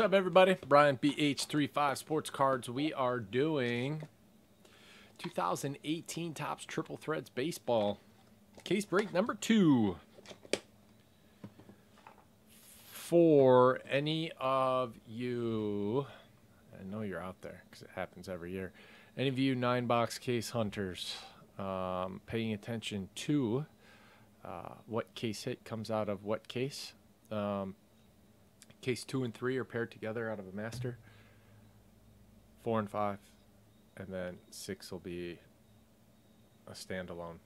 What's up, everybody? Brian BH35 Sports Cards. We are doing 2018 Topps Triple Threads Baseball. Case break number two. For any of you, I know you're out there because it happens every year. Any of you nine box case hunters um, paying attention to uh, what case hit comes out of what case? Um, case two and three are paired together out of a master. Four and five, and then six will be a standalone.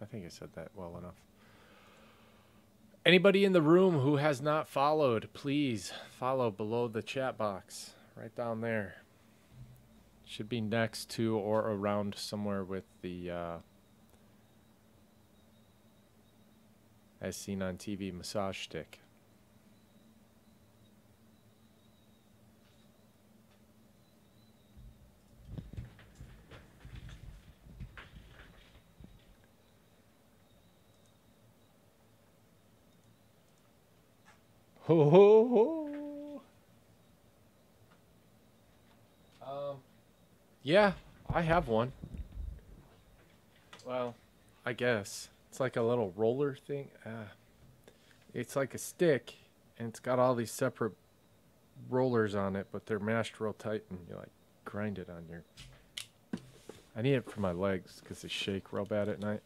I think I said that well enough. Anybody in the room who has not followed, please follow below the chat box, right down there. Should be next to or around somewhere with the uh, as seen on TV massage stick. Ho ho ho. Um, yeah, I have one. Well, I guess. It's like a little roller thing. Uh, it's like a stick, and it's got all these separate rollers on it, but they're mashed real tight, and you like grind it on your. I need it for my legs because they shake real bad at night.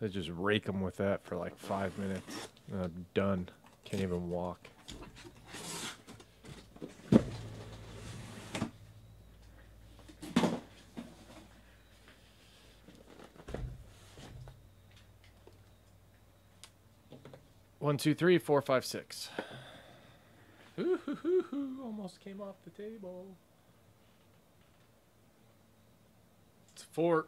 I just rake them with that for like five minutes, and I'm done. Can't even walk. One, two, three, four, five, six. Ooh, hoo, hoo, hoo, almost came off the table. It's four.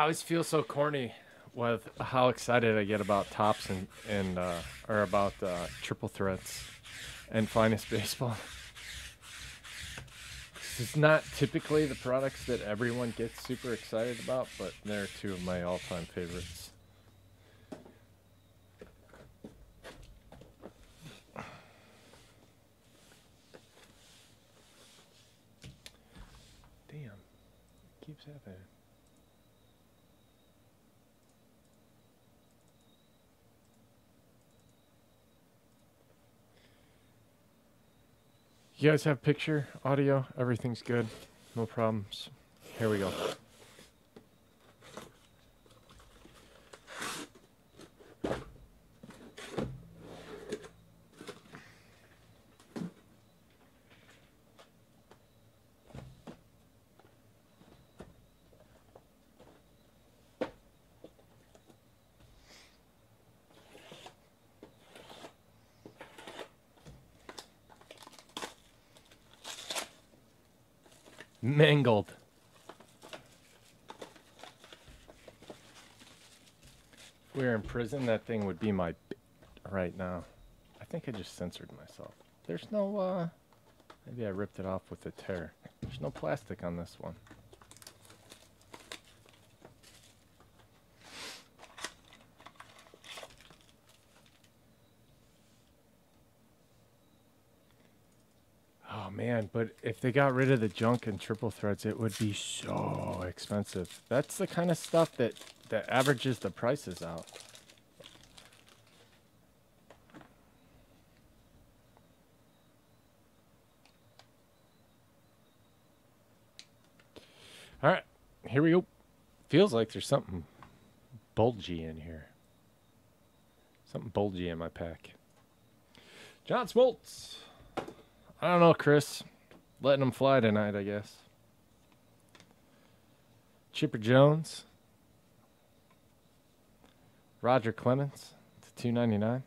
I always feel so corny with how excited I get about Topps and and uh, or about uh, Triple Threads and finest baseball. It's not typically the products that everyone gets super excited about, but they're two of my all-time favorites. Damn, it keeps happening. You guys have picture, audio, everything's good. No problems. Here we go. Mangled. If in that thing would be my right now. I think I just censored myself. There's no, uh, maybe I ripped it off with a tear. There's no plastic on this one. Oh man, but if they got rid of the junk and triple threads, it would be so expensive. That's the kind of stuff that that averages the prices out. All right, here we go. Feels like there's something bulgy in here. Something bulgy in my pack. John Smoltz. I don't know, Chris. Letting them fly tonight, I guess. Chipper Jones. Roger Clemens to 299.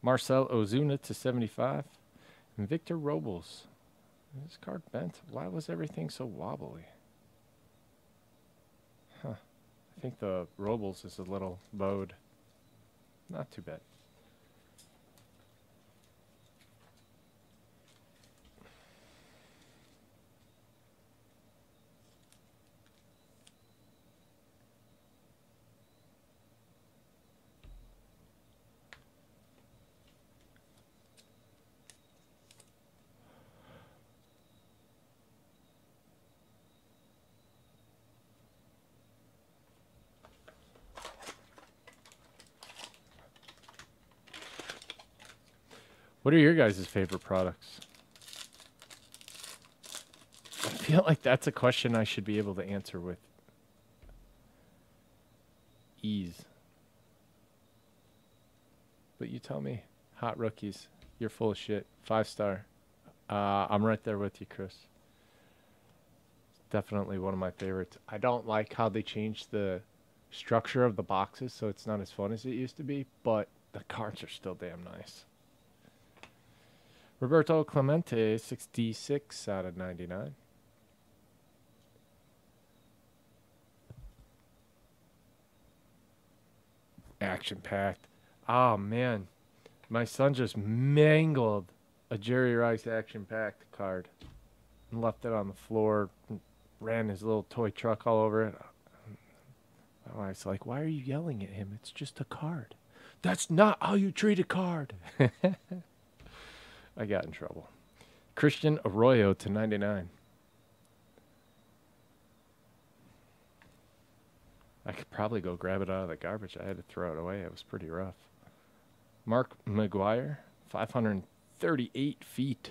Marcel Ozuna to 75. And Victor Robles This card bent. Why was everything so wobbly? Huh. I think the Robles is a little bowed. Not too bad. What are your guys' favorite products? I feel like that's a question I should be able to answer with ease. But you tell me. Hot rookies. You're full of shit. Five star. Uh, I'm right there with you, Chris. Definitely one of my favorites. I don't like how they changed the structure of the boxes, so it's not as fun as it used to be, but the cards are still damn nice. Roberto Clemente, 66 out of 99. Action packed. Oh, man. My son just mangled a Jerry Rice action packed card and left it on the floor. ran his little toy truck all over it. My wife's like, Why are you yelling at him? It's just a card. That's not how you treat a card. I got in trouble. Christian Arroyo to 99. I could probably go grab it out of the garbage. I had to throw it away. It was pretty rough. Mark McGwire, 538 feet.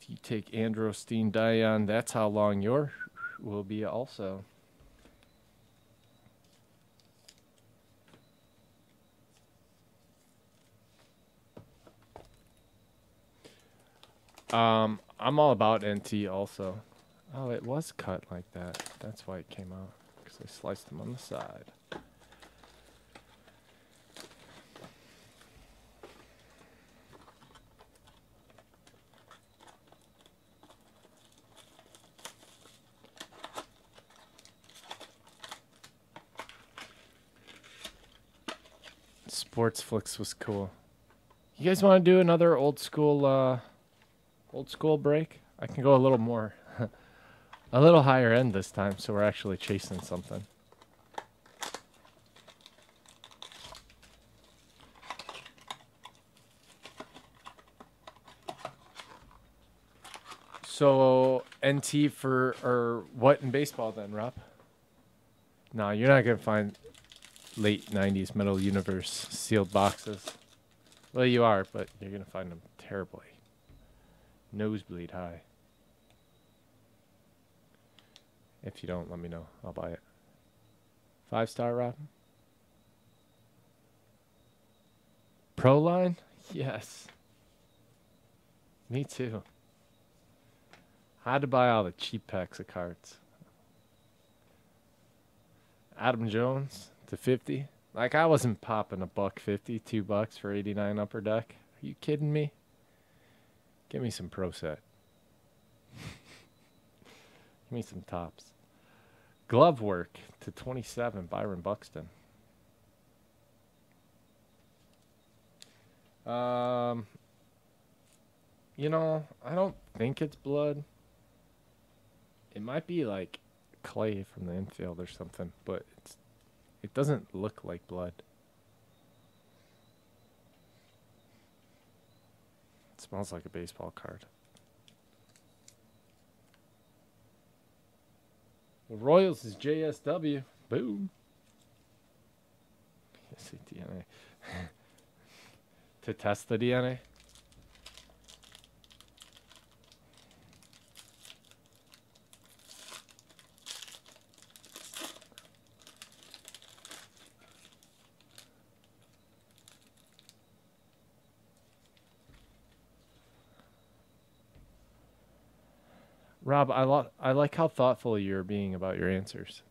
If you take androstenedione, that's how long your will be also. Um, I'm all about NT also. Oh, it was cut like that. That's why it came out. Because I sliced them on the side. Sports Flicks was cool. You guys want to do another old school uh, old school break. I can go a little more, a little higher end this time, so we're actually chasing something. So NT for or what in baseball then, Rob? No, you're not gonna find late '90s Metal Universe sealed boxes. Well, you are, but you're gonna find them terribly nosebleed high. If you don't, let me know. I'll buy it. Five star, Rob? Pro line? Yes. Me too. I had to buy all the cheap packs of cards. Adam Jones to 50. Like I wasn't popping a buck 50, two bucks for 89 upper deck. Are you kidding me? Give me some pro set. Give me some Topps. Glove work to 27, Byron Buxton. Um, you know, I don't think it's blood. It might be like clay from the infield or something, but it's it doesn't look like blood. It smells like a baseball card. The Royals is JSW. Boom. to test the DNA? Rob, I, lo- I like how thoughtful you're being about your answers.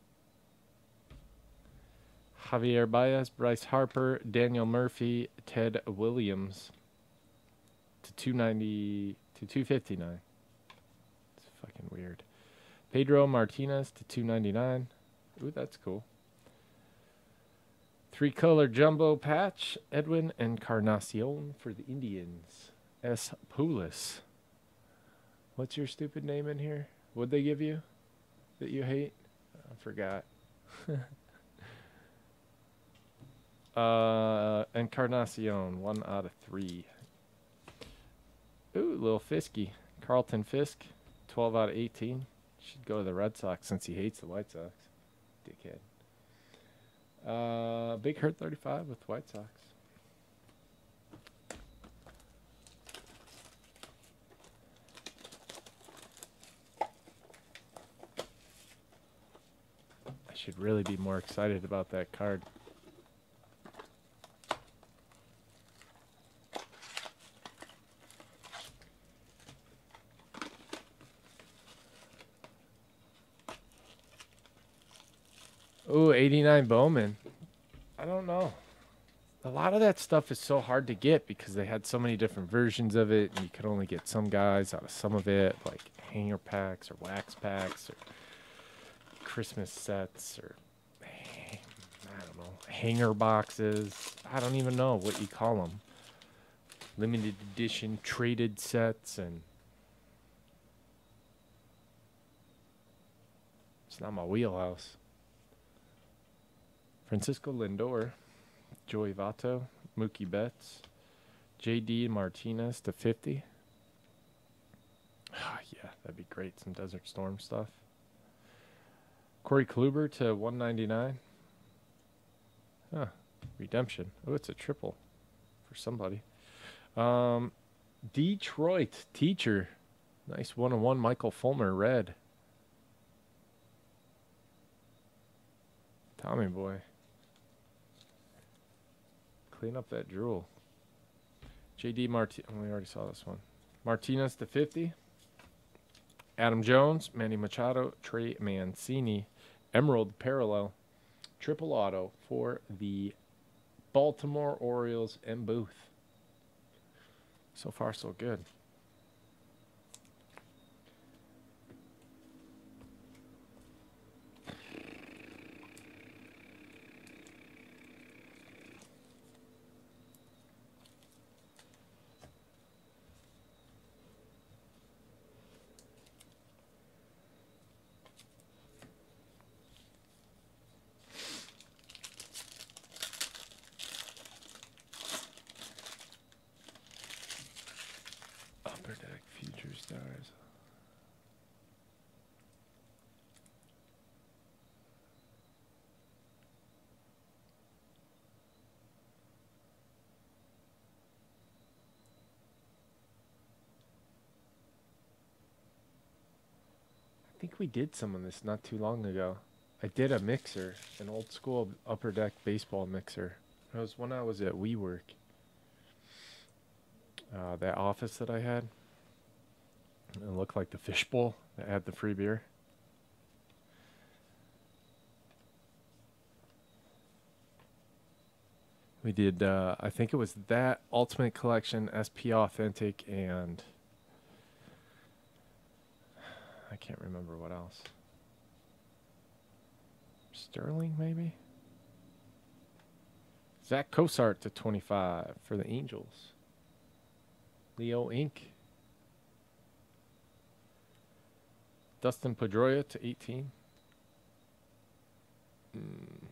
Javier Baez, Bryce Harper, Daniel Murphy, Ted Williams. to 290 to 259. It's fucking weird. Pedro Martinez to 299. Ooh, that's cool. Three color jumbo patch, Edwin Encarnacion for the Indians. S. Poulis. What's your stupid name in here? What'd they give you that you hate? I forgot. uh, Encarnacion, one out of three. Ooh, little Fisky. Carlton Fisk, 12 out of 18. Should go to the Red Sox since he hates the White Sox. Dickhead. Uh, Big Hurt 35 with White Sox. I should really be more excited about that card. Ooh, 89 Bowman. I don't know. A lot of that stuff is so hard to get because they had so many different versions of it, and you could only get some guys out of some of it, like hanger packs or wax packs or Christmas sets or I don't know hanger boxes. I don't even know what you call them. Limited edition traded sets and it's not my wheelhouse. Francisco Lindor, Joey Votto, Mookie Betts, JD Martinez to 50. Ah, yeah, that'd be great. Some Desert Storm stuff. Corey Kluber to 199. Huh. Redemption. Oh, it's a triple for somebody. Um, Detroit teacher. Nice one on one. Michael Fulmer, red. Tommy boy. Clean up that drool. JD Marti. Oh, we already saw this one. Martinez to 50. Adam Jones, Manny Machado, Trey Mancini, Emerald Parallel, Triple Auto for the Baltimore Orioles and Booth. So far, so good. Upper Deck Future Stars. I think we did some of this not too long ago. I did a mixer, an old school upper deck baseball mixer. It was when I was at WeWork. Uh, that office that I had. It looked like the fishbowl that had the free beer. We did, uh, I think it was that Ultimate Collection, SP Authentic, and I can't remember what else. Sterling, maybe? Zack Cozart to 25 for the Angels. Leo Inc. Dustin Pedroia to 18. Hmm.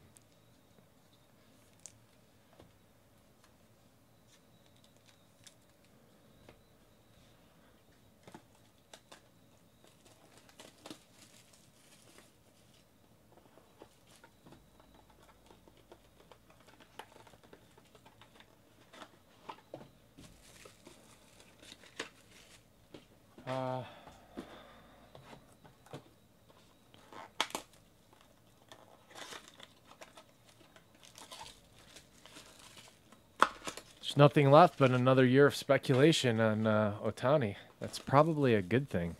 Nothing left but another year of speculation on uh, Ohtani. That's probably a good thing.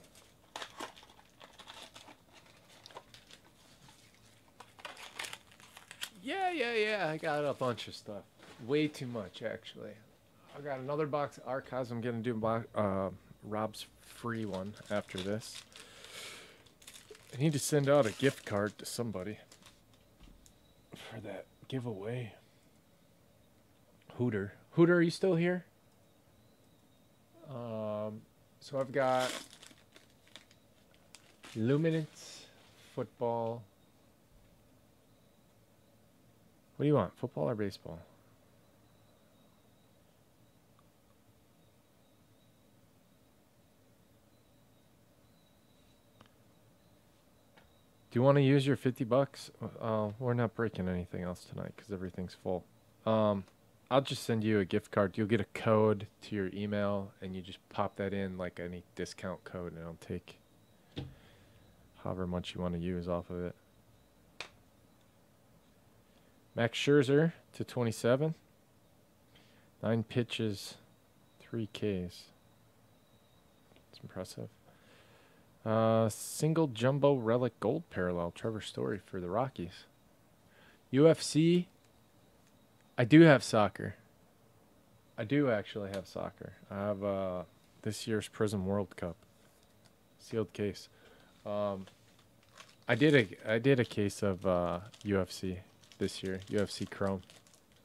Yeah, yeah, yeah. I got a bunch of stuff. Way too much, actually. I got another box of archives. I'm gonna do uh, Rob's free one after this. I need to send out a gift card to somebody for that giveaway. Hooter, Hooter, are you still here? Um, so I've got Luminance football. What do you want, football or baseball? Do you want to use your 50 bucks? Uh, we're not breaking anything else tonight because everything's full. Um, I'll just send you a gift card. You'll get a code to your email, and you just pop that in like any discount code, and it'll take however much you want to use off of it. Max Scherzer to 27. Nine pitches, three Ks. It's impressive. Uh, single jumbo relic gold parallel. Trevor Story for the Rockies. UFC. I do have soccer. I do actually have soccer. I have uh, this year's Prizm World Cup sealed case. Um, I did a I did a case of uh, UFC this year, UFC Chrome.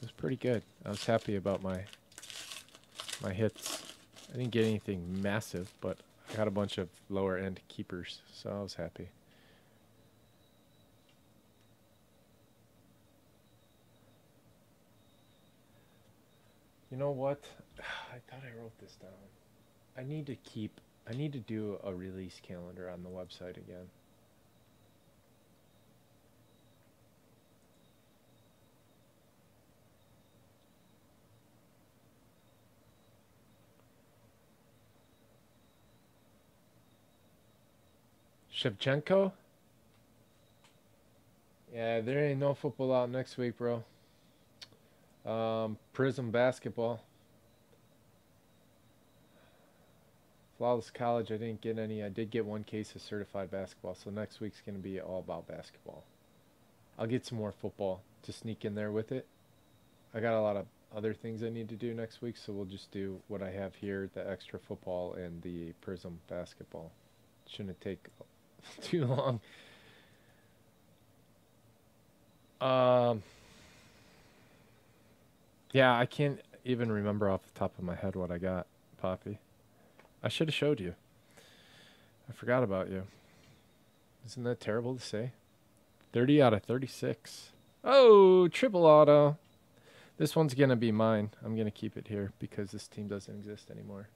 It was pretty good. I was happy about my my hits. I didn't get anything massive, but I got a bunch of lower end keepers, so I was happy. You know what? I thought I wrote this down. I need to keep I need to do a release calendar on the website again. Shevchenko? Yeah, there ain't no football out next week, bro. Um, Prizm basketball. Flawless College, I didn't get any. I did get one case of certified basketball, so next week's going to be all about basketball. I'll get some more football to sneak in there with it. I got a lot of other things I need to do next week, so we'll just do what I have here the extra football and the Prizm basketball. Shouldn't take too long. Um, yeah, I can't even remember off the top of my head what I got, Poppy. I should have showed you. I forgot about you. Isn't that terrible to say? 30 out of 36. Oh, triple auto. This one's going to be mine. I'm going to keep it here because this team doesn't exist anymore.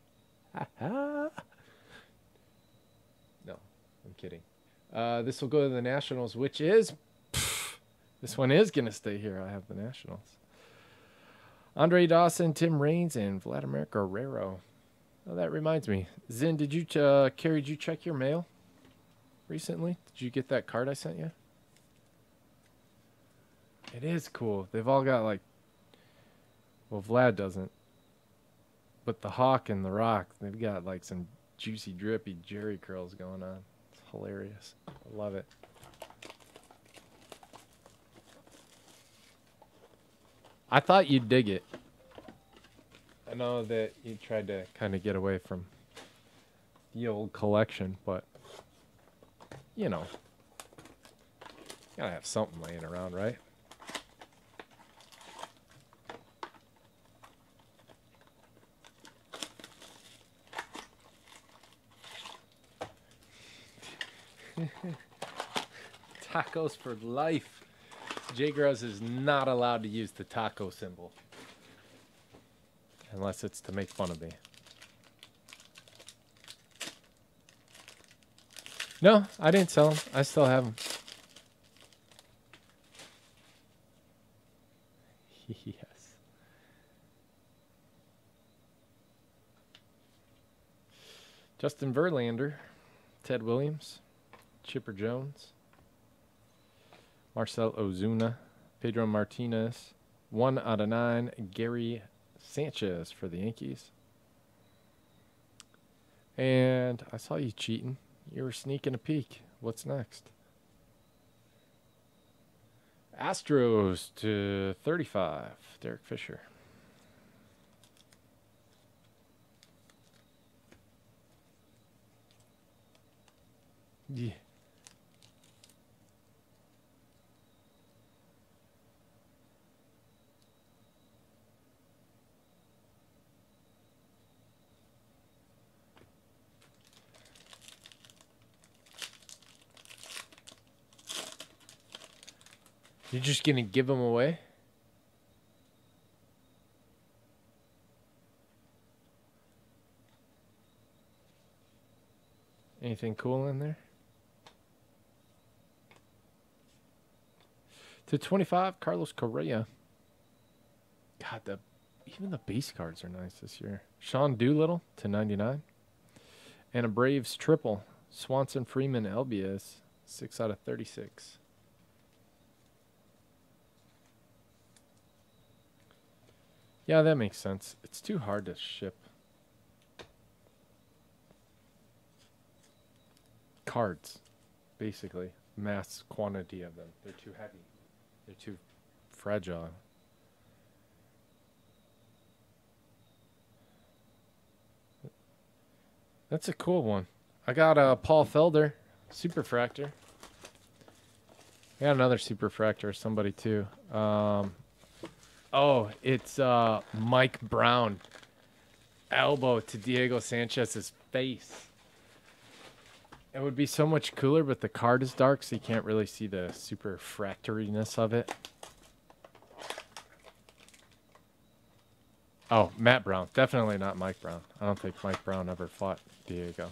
no, I'm kidding. Uh, this will go to the Nationals, which is. Pff, this one is going to stay here. I have the Nationals. Andre Dawson, Tim Raines, and Vladimir Guerrero. Oh, that reminds me. Zen, did you, uh, Carrie, did you check your mail recently? Did you get that card I sent you? It is cool. They've all got, like, well, Vlad doesn't. But the Hawk and the Rock, they've got, like, some juicy, drippy Jheri curls going on. It's hilarious. I love it. I thought you'd dig it. I know that you tried to kind of get away from the old collection, but you know, you gotta have something laying around, right? Tacos for life. Jay Gross is not allowed to use the taco symbol. Unless it's to make fun of me. No, I didn't sell them. I still have them. yes. Justin Verlander, Ted Williams, Chipper Jones, Marcel Ozuna, Pedro Martinez, one out of nine, Gary Sanchez for the Yankees. And I saw you cheating. You were sneaking a peek. What's next? Astros to 35, Derek Fisher. Yeah. You're just gonna give them away? Anything cool in there? To 25, Carlos Correa. God, the even the base cards are nice this year. Sean Doolittle to 99. And a Braves triple. Swanson Freeman Albies, 6 out of 36. Yeah, that makes sense. It's too hard to ship. Cards, basically. Mass quantity of them. They're too heavy. They're too fragile. That's a cool one. I got a Paul Felder Superfractor. I got another Superfractor, or somebody too. Um, oh, it's uh, Mike Brown. Elbow to Diego Sanchez's face. It would be so much cooler, but the card is dark, so you can't really see the superfractoriness of it. Oh, Matt Brown. Definitely not Mike Brown. I don't think Mike Brown ever fought Diego.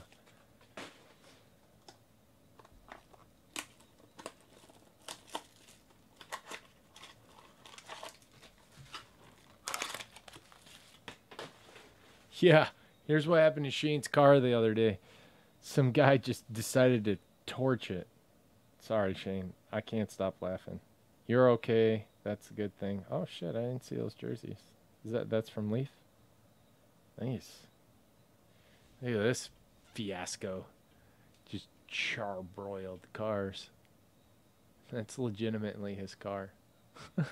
Yeah, here's what happened to Shane's car the other day. Some guy just decided to torch it. Sorry, Shane. I can't stop laughing. You're okay. That's a good thing. Oh shit, I didn't see those jerseys. Is that that's from Leaf? Nice. Look at this fiasco. Just charbroiled cars. That's legitimately his car.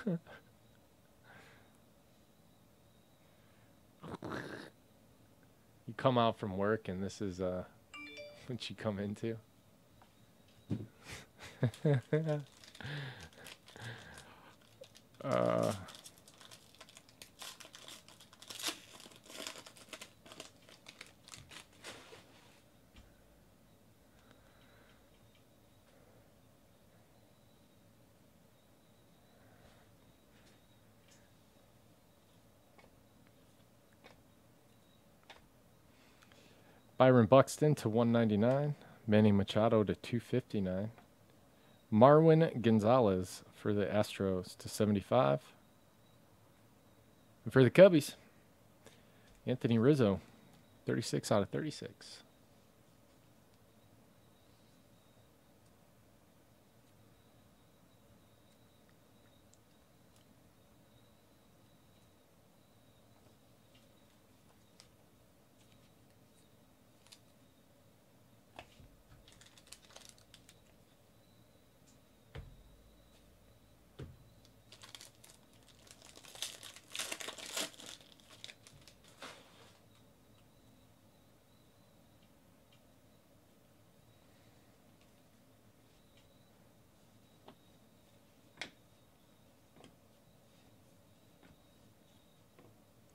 you come out from work and this is uh what you come into. uh Byron Buxton to 199. Manny Machado to 259. Marwin Gonzalez for the Astros to 75. And for the Cubbies, Anthony Rizzo, 36 out of 36.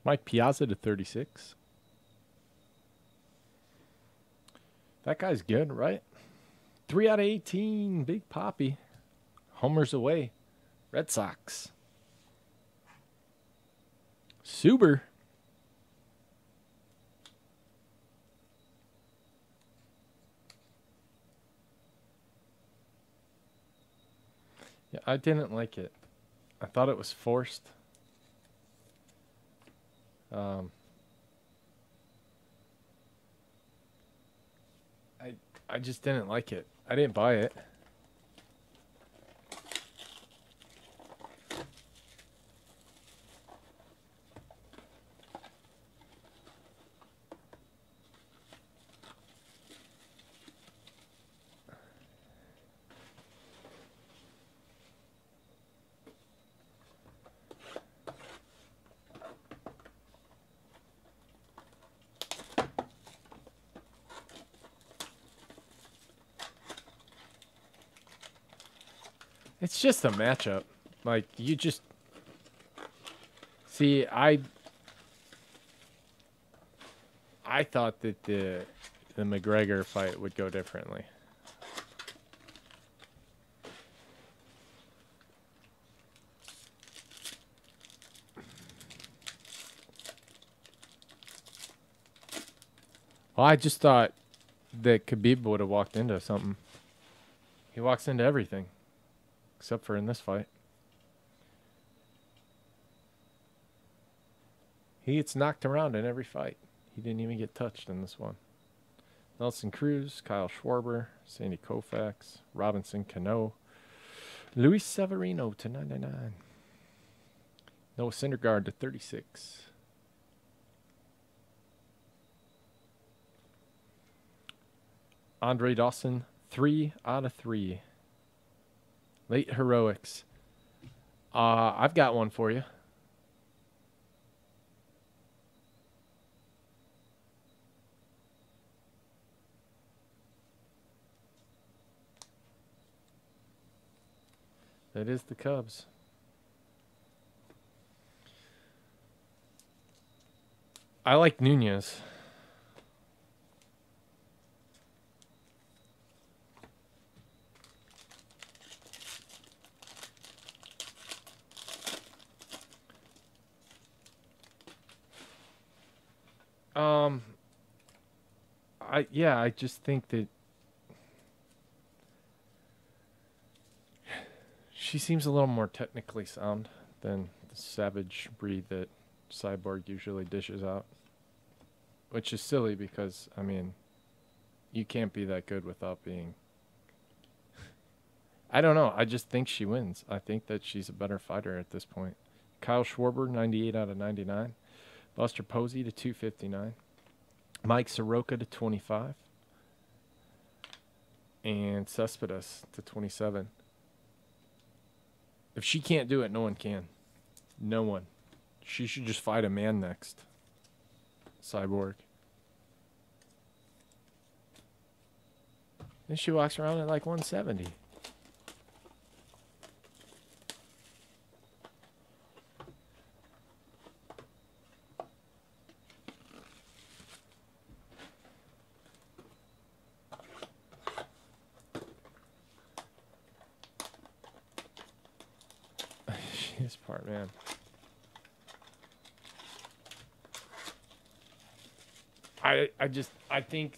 Mike Piazza to 36. That guy's good, right? 3 out of 18. Big Poppy. Homers away. Red Sox. Suber. Yeah, I didn't like it. I thought it was forced. Um, I I just didn't like it. I didn't buy it. It's just a matchup. Like you just see, I I thought that the the McGregor fight would go differently. Well, I just thought that Khabib would have walked into something. He walks into everything, except for in this fight. He gets knocked around in every fight. He didn't even get touched in this one. Nelson Cruz, Kyle Schwarber, Sandy Koufax, Robinson Cano, Luis Severino to 99. Noah Syndergaard to 36. Andre Dawson, three out of three. Late heroics. Uh, I've got one for you. That is the Cubs. I like Nunes. Um, I yeah, I just think that she seems a little more technically sound than the savage breed that Cyborg usually dishes out, which is silly because I mean, you can't be that good without being. I don't know. I just think she wins. I think that she's a better fighter at this point. Kyle Schwarber, 98 out of 99. Buster Posey to 259. Mike Soroka to 25. And Cespedes to 27. If she can't do it, no one can. No one. She should just fight a man next. Cyborg. Then she walks around at like 170. this part, man. I I think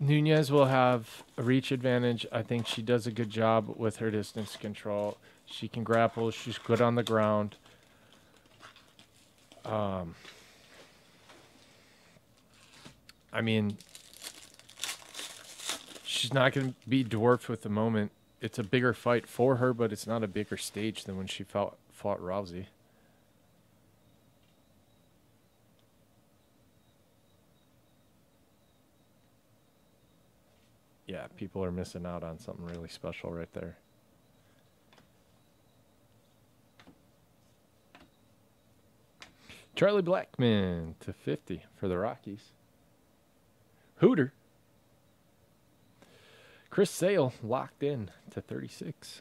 Nunes will have a reach advantage. I think she does a good job with her distance control. She can grapple. She's good on the ground. Um, I mean, she's not going to be dwarfed with the moment. It's a bigger fight for her, but it's not a bigger stage than when she fought fought Rousey. Yeah, people are missing out on something really special right there. Charlie Blackmon to 50 for the Rockies. Hooter. Chris Sale locked in to 36.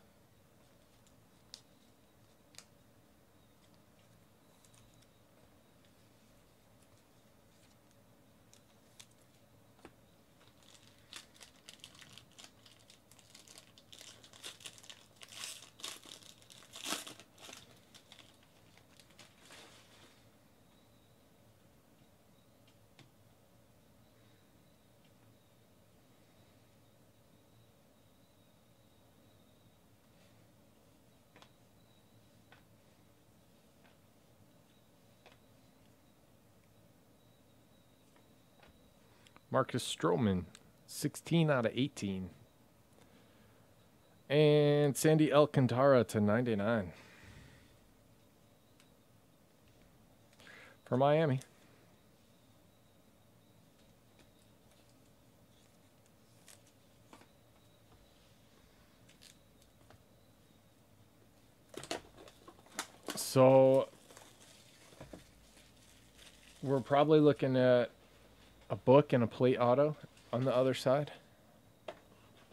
Marcus Stroman, 16 out of 18. And Sandy Alcantara to 99. For Miami. So we're probably looking at a book and a plate auto on the other side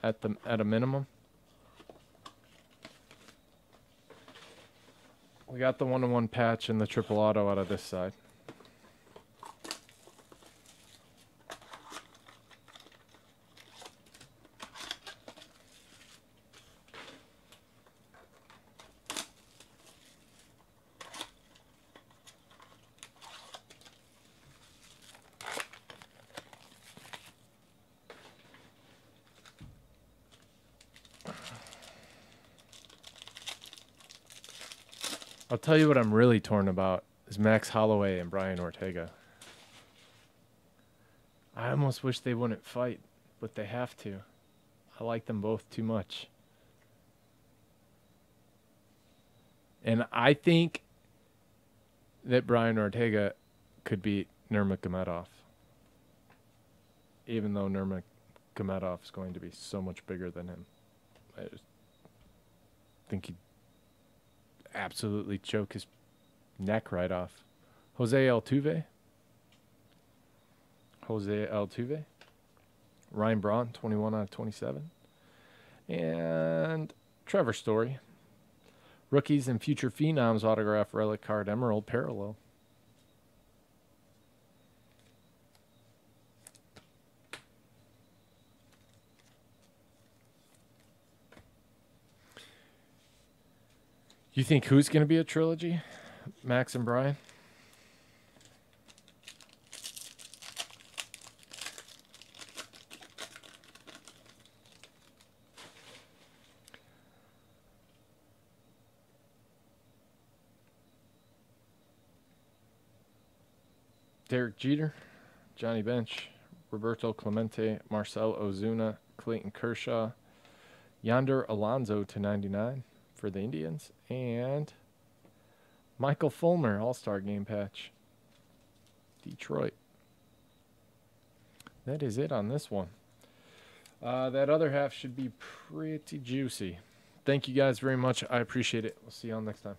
at the at a minimum. We got the one-on-one patch and the triple auto out of this side. I'll tell you what I'm really torn about is Max Holloway and Brian Ortega. I almost wish they wouldn't fight, but they have to. I like them both too much. And I think that Brian Ortega could beat Nurmagomedov. Even though Nurmagomedov is going to be so much bigger than him. I just think he'd absolutely choke his neck right off. Jose Altuve. Jose Altuve. Ryan Braun, 21 out of 27. And Trevor Story. Rookies and future phenoms autograph relic card emerald parallel. You think who's going to be a trilogy? Max and Brian? Derek Jeter, Johnny Bench, Roberto Clemente, Marcell Ozuna, Clayton Kershaw, Yonder Alonso to 99 for the Indians, and Michael Fulmer, All Star Game patch. Detroit. That is it on this one. Uh, that other half should be pretty juicy. Thank you guys very much. I appreciate it. We'll see y'all next time.